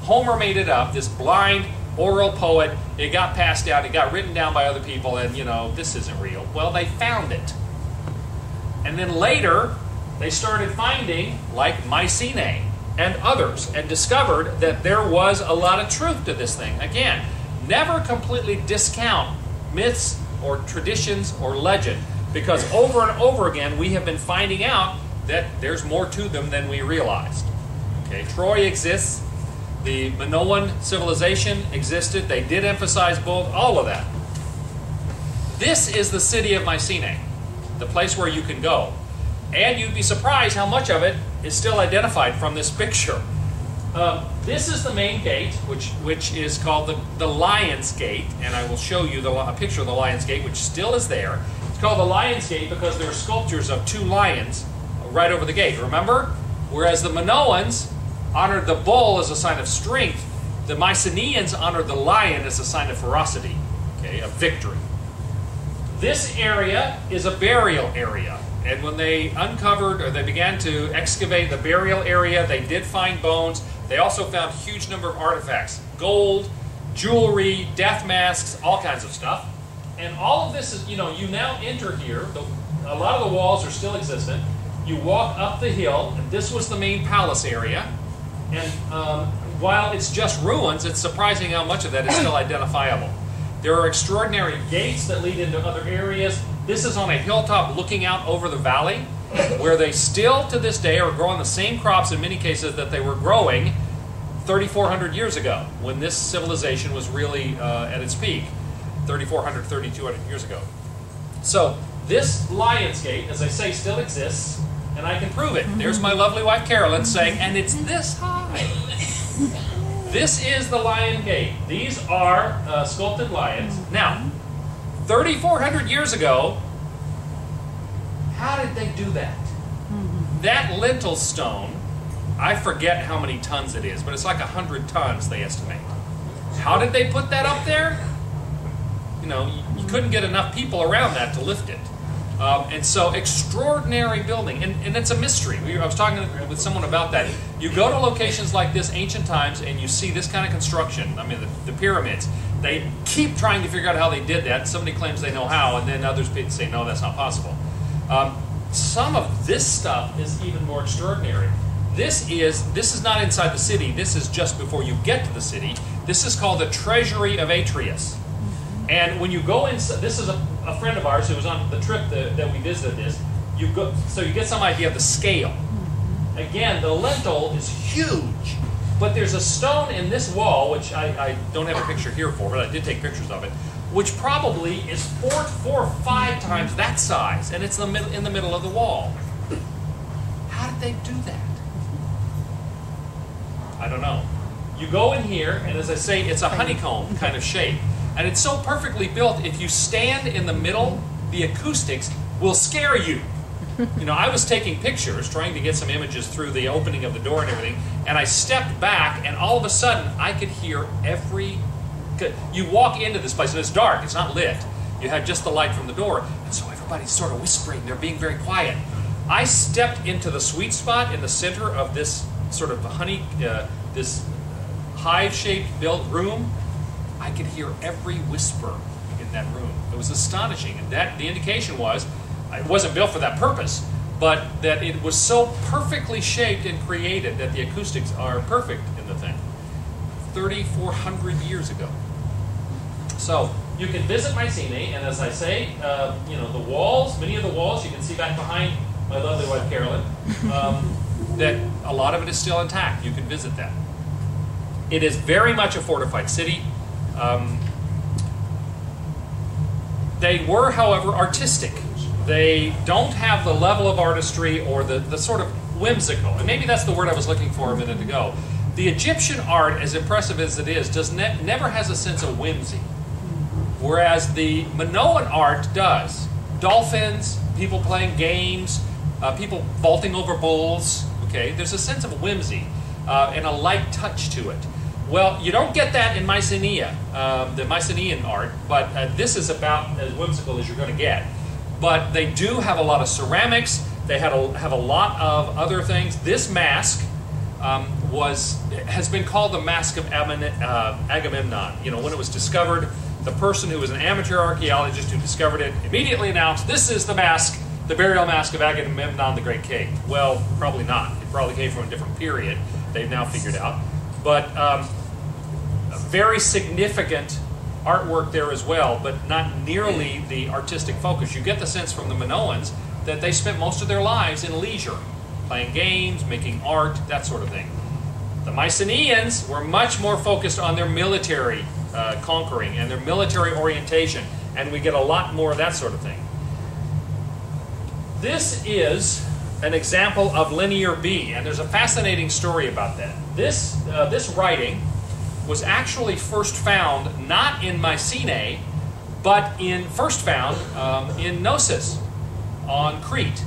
Homer made it up, this blind oral poet. It got passed down, it got written down by other people, and, you know, this isn't real. Well, they found it. And then later, they started finding, like Mycenae and others, and discovered that there was a lot of truth to this thing. Again, never completely discount myths or traditions or legend. because over and over again we have been finding out that there's more to them than we realized. Okay, Troy exists. The Minoan civilization existed. They did emphasize both, all of that. This is the city of Mycenae, the place where you can go. And you'd be surprised how much of it is still identified from this picture. Um, this is the main gate, which which is called the, the Lion's Gate, and I will show you the, a picture of the Lion's Gate, which still is there. It's called the Lion's Gate because there are sculptures of two lions right over the gate. Remember? Whereas the Minoans honored the bull as a sign of strength, the Mycenaeans honored the lion as a sign of ferocity, okay, of victory. This area is a burial area. And when they uncovered or they began to excavate the burial area, they did find bones. They also found a huge number of artifacts gold, jewelry, death masks, all kinds of stuff. And all of this is, you know, you now enter here. The, a lot of the walls are still existent. You walk up the hill, and this was the main palace area. And um, while it's just ruins, it's surprising how much of that is still identifiable. There are extraordinary gates that lead into other areas. This is on a hilltop looking out over the valley, where they still to this day are growing the same crops in many cases that they were growing 3,400 years ago, when this civilization was really uh, at its peak, 3,400, 3,200 years ago. So this Lion's Gate, as I say, still exists, and I can prove it. There's my lovely wife Carolyn saying, and it's this high. This is the Lion Gate. These are uh, sculpted lions. Now, 3,400 years ago, how did they do that? That lintel stone, I forget how many tons it is, but it's like 100 tons, they estimate. How did they put that up there? You know, you, you couldn't get enough people around that to lift it. Um, and so, extraordinary building, and, and it's a mystery. We, I was talking with someone about that. You go to locations like this, ancient times, and you see this kind of construction. I mean, the, the pyramids. They keep trying to figure out how they did that. Somebody claims they know how, and then others say, no, that's not possible. Um, some of this stuff is even more extraordinary. This is this is not inside the city. This is just before you get to the city. This is called the Treasury of Atreus. And when you go inside, this is a, a friend of ours who was on the trip that, that we visited this. You go, so you get some idea of the scale. Again, the lintel is huge, but there's a stone in this wall, which I, I don't have a picture here for, but I did take pictures of it, which probably is four, four or five times that size, and it's in the, mid, in the middle of the wall. How did they do that? I don't know. You go in here, and as I say, it's a honeycomb kind of shape. And it's so perfectly built, if you stand in the middle, the acoustics will scare you. You know, I was taking pictures, trying to get some images through the opening of the door and everything, and I stepped back, and all of a sudden, I could hear every. You walk into this place, and it's dark, it's not lit. You have just the light from the door, and so everybody's sort of whispering, they're being very quiet. I stepped into the sweet spot in the center of this sort of honey, uh, this hive shaped built room. I could hear every whisper in that room. It was astonishing, and that the indication was it wasn't built for that purpose, but that it was so perfectly shaped and created that the acoustics are perfect in the thing. 3,400 years ago. So you can visit Mycenae, and as I say, uh, you know the walls, many of the walls you can see back behind my lovely wife Carolyn, um, that a lot of it is still intact. You can visit that. It is very much a fortified city. Um, they were, however, artistic. They don't have the level of artistry or the, the sort of whimsical, and maybe that's the word I was looking for a minute ago. The Egyptian art, as impressive as it is, does ne never has a sense of whimsy, whereas the Minoan art does. Dolphins, people playing games, uh, people vaulting over bulls. Okay, there's a sense of whimsy uh, and a light touch to it. Well, you don't get that in Mycenae, um, the Mycenaean art, but uh, this is about as whimsical as you're going to get. But they do have a lot of ceramics. They had a, have a lot of other things. This mask um, was has been called the Mask of uh, Agamemnon. You know, when it was discovered, the person who was an amateur archaeologist who discovered it immediately announced, "This is the mask, the burial mask of Agamemnon, the great king." Well, probably not. It probably came from a different period. They've now figured out, but um, very significant artwork there as well, but not nearly the artistic focus. You get the sense from the Minoans that they spent most of their lives in leisure, playing games, making art, that sort of thing. The Mycenaeans were much more focused on their military uh, conquering and their military orientation, and we get a lot more of that sort of thing. This is an example of linear B, and there's a fascinating story about that. This, uh, this writing was actually first found not in Mycenae, but in first found um, in Knossos on Crete.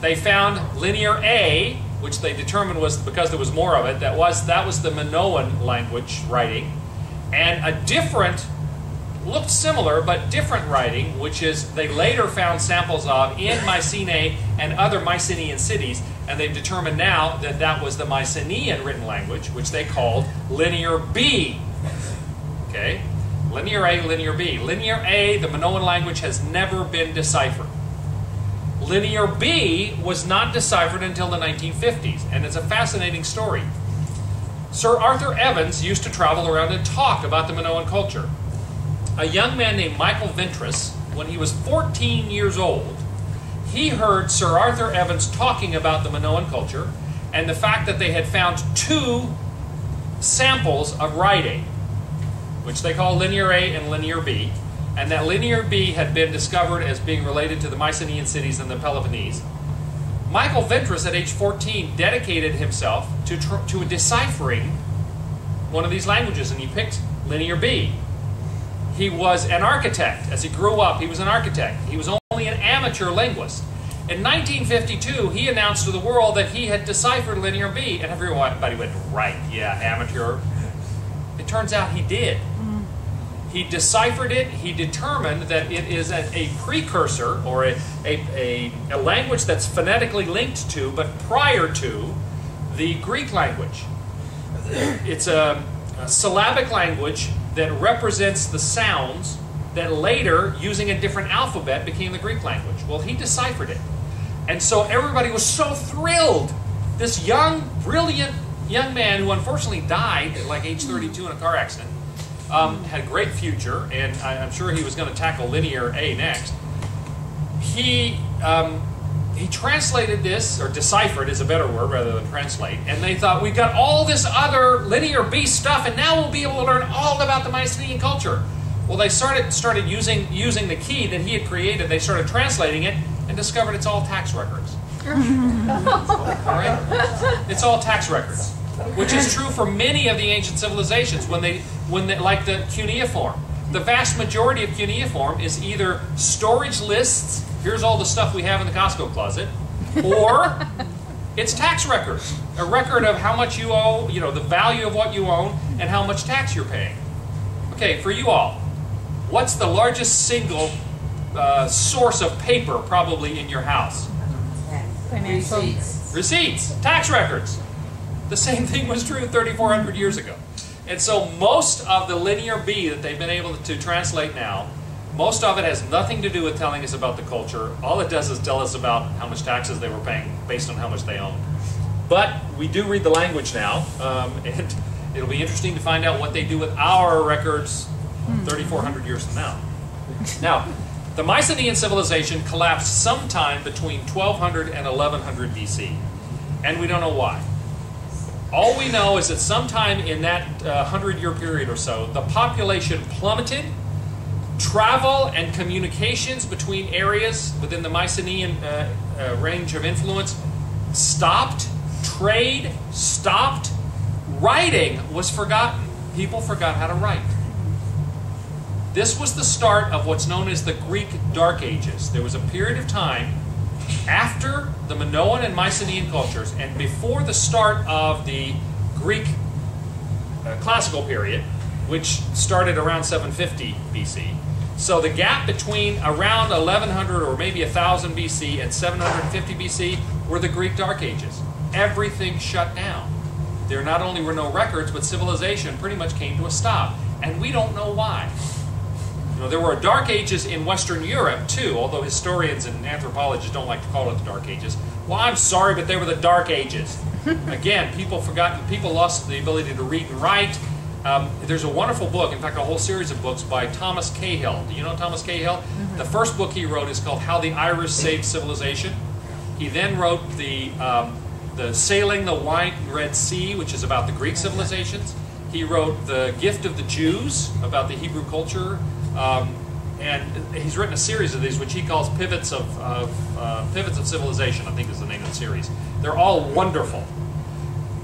They found linear A, which they determined was because there was more of it. That was that was the Minoan language writing, and a different, looked similar but different writing, which is they later found samples of in Mycenae and other Mycenaean cities, and they've determined now that that was the Mycenaean written language, which they called Linear B. Okay, Linear A, Linear B. Linear A, the Minoan language, has never been deciphered. Linear B was not deciphered until the 1950s, and it's a fascinating story. Sir Arthur Evans used to travel around and talk about the Minoan culture. A young man named Michael Ventris, when he was 14 years old, he heard Sir Arthur Evans talking about the Minoan culture and the fact that they had found two samples of writing, which they call Linear A and Linear B, and that Linear B had been discovered as being related to the Mycenaean cities in the Peloponnese. Michael Ventris, at age 14, dedicated himself to, to deciphering one of these languages, and he picked Linear B. He was an architect. As he grew up, he was an architect. He was amateur linguist. In 1952, he announced to the world that he had deciphered Linear B, and everybody went, right, yeah, amateur. It turns out he did. Mm-hmm. He deciphered it. He determined that it is a, a precursor or a, a, a, a language that's phonetically linked to, but prior to, the Greek language. It's a, a syllabic language that represents the sounds that later, using a different alphabet, became the Greek language. Well, he deciphered it. And so everybody was so thrilled. This young, brilliant young man who unfortunately died at like age 32 in a car accident um, had a great future, and I, am sure he was going to tackle linear A next. He um, he translated this, or deciphered is a better word rather than translate, and they thought, we've got all this other linear B stuff, and now we'll be able to learn all about the Mycenaean culture. Well, they started started using using the key that he had created. They started translating it and discovered it's all tax records. all right, it's all tax records which is true for many of the ancient civilizations when they, when they, like the cuneiform. The vast majority of cuneiform is either storage lists, here's all the stuff we have in the Costco closet, or it's tax records, a record of how much you owe, you know, the value of what you own, and how much tax you're paying. Okay, for you all, what's the largest single uh, source of paper probably in your house? Receipts. Receipts, tax records. The same thing was true 3,400 years ago. And so most of the linear B that they've been able to translate now, most of it has nothing to do with telling us about the culture. All it does is tell us about how much taxes they were paying based on how much they owned. But we do read the language now, um, and it'll be interesting to find out what they do with our records 3,400 years from now. Now, the Mycenaean civilization collapsed sometime between 1200 and 1100 BC, and we don't know why. All we know is that sometime in that uh, 100 year period or so, the population plummeted. Travel and communications between areas within the Mycenaean uh, uh, range of influence stopped. Trade stopped. Writing was forgotten. People forgot how to write. This was the start of what's known as the Greek Dark Ages. There was a period of time after the Minoan and Mycenaean cultures and before the start of the Greek uh, classical period, which started around 750 BC. So the gap between around 1100 or maybe 1000 BC and 750 BC were the Greek Dark Ages. Everything shut down. There not only were no records, but civilization pretty much came to a stop. And we don't know why. You know, there were dark ages in Western Europe too, although historians and anthropologists don't like to call it the dark ages. Well, I'm sorry, but they were the dark ages. Again, people forgot, people lost the ability to read and write. Um, there's a wonderful book, in fact, a whole series of books by Thomas Cahill. Do you know Thomas Cahill? The first book he wrote is called How the Irish Saved Civilization. He then wrote the, um, the Sailing the Wide Red Sea, which is about the Greek civilizations. He wrote The Gift of the Jews, about the Hebrew culture. Um, and he's written a series of these, which he calls Pivots of, of uh, Pivots of Civilization, I think is the name of the series. They're all wonderful.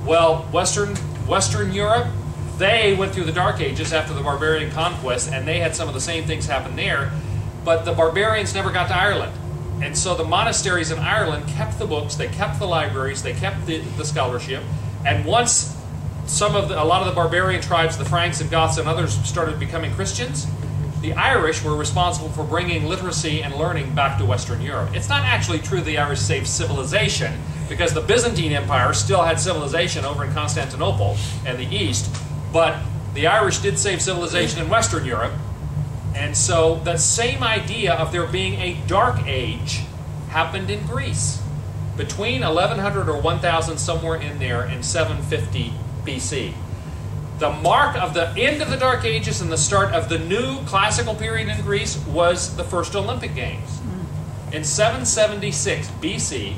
Well, Western Western Europe, they went through the Dark Ages after the barbarian conquest, and they had some of the same things happen there. But the barbarians never got to Ireland, and so the monasteries in Ireland kept the books, they kept the libraries, they kept the, the scholarship, and once some of the, a lot of the barbarian tribes, the Franks and Goths and others, started becoming Christians, the Irish were responsible for bringing literacy and learning back to Western Europe. It's not actually true the Irish saved civilization, because the Byzantine Empire still had civilization over in Constantinople and the East, but the Irish did save civilization in Western Europe. And so that same idea of there being a dark age happened in Greece between 1100 or 1000, somewhere in there, and 750 BC. The mark of the end of the Dark Ages and the start of the new classical period in Greece was the first Olympic Games. In 776 BC,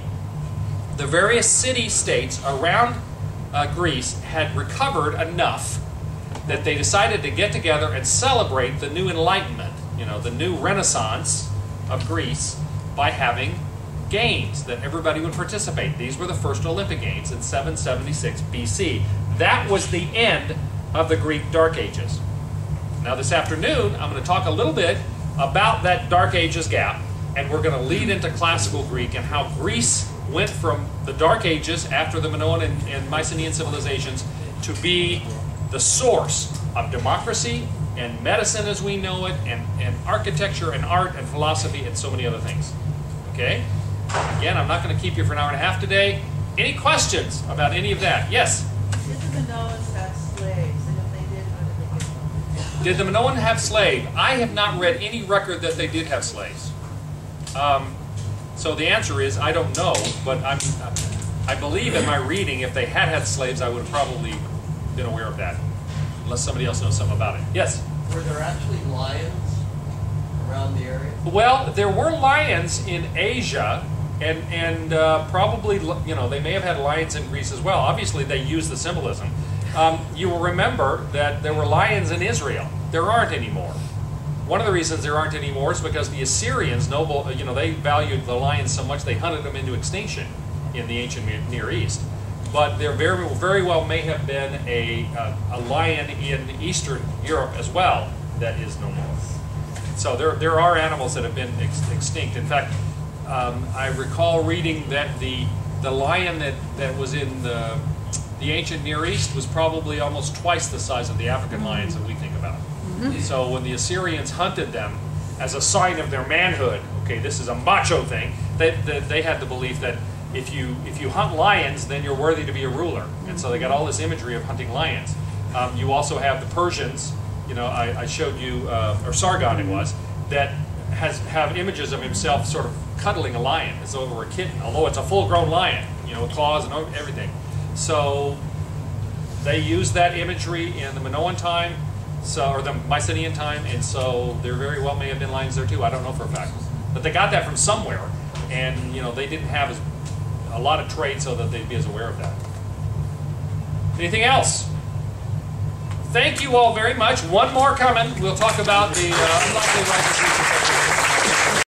the various city states around uh, Greece had recovered enough that they decided to get together and celebrate the new enlightenment, you know, the new renaissance of Greece by having games that everybody would participate. These were the first Olympic Games in 776 BC. That was the end of the Greek Dark Ages. Now, this afternoon, I'm going to talk a little bit about that Dark Ages gap, and we're going to lead into classical Greek and how Greece went from the Dark Ages after the Minoan and, and Mycenaean civilizations to be the source of democracy and medicine as we know it, and, and architecture and art and philosophy and so many other things. Okay? Again, I'm not going to keep you for an hour and a half today. Any questions about any of that? Yes? Did the Minoans have slaves? And if they did, how did they get them? Did the Minoan have slaves? I have not read any record that they did have slaves. Um, so the answer is I don't know, but I'm, I believe in my reading, if they had had slaves, I would have probably been aware of that, unless somebody else knows something about it. Yes. Were there actually lions around the area? Well, there were lions in Asia, and and uh, probably you know they may have had lions in Greece as well. Obviously, they used the symbolism. Um, you will remember that there were lions in Israel. There aren't anymore. One of the reasons there aren't anymore is because the Assyrians, noble, you know, they valued the lions so much they hunted them into extinction in the ancient Near East. But there very, very well may have been a, a, a lion in Eastern Europe as well that is no more. So there, there are animals that have been ex extinct. In fact, um, I recall reading that the, the lion that, that was in the, the ancient Near East was probably almost twice the size of the African lions that we think about. So when the Assyrians hunted them as a sign of their manhood, okay, this is a macho thing, they, they, they had the belief that if you, if you hunt lions, then you're worthy to be a ruler. And so they got all this imagery of hunting lions. Um, you also have the Persians, you know, I, I showed you, uh, or Sargon it was, that has have images of himself sort of cuddling a lion as though it were a kitten, although it's a full-grown lion, you know, claws and everything. So they used that imagery in the Minoan time, so or the Mycenaean time, and so there very well may have been lions there too. I don't know for a fact, but they got that from somewhere, and you know they didn't have as, a lot of trade so that they'd be as aware of that. Anything else? Thank you all very much. One more coming. We'll talk about the uh, unlikely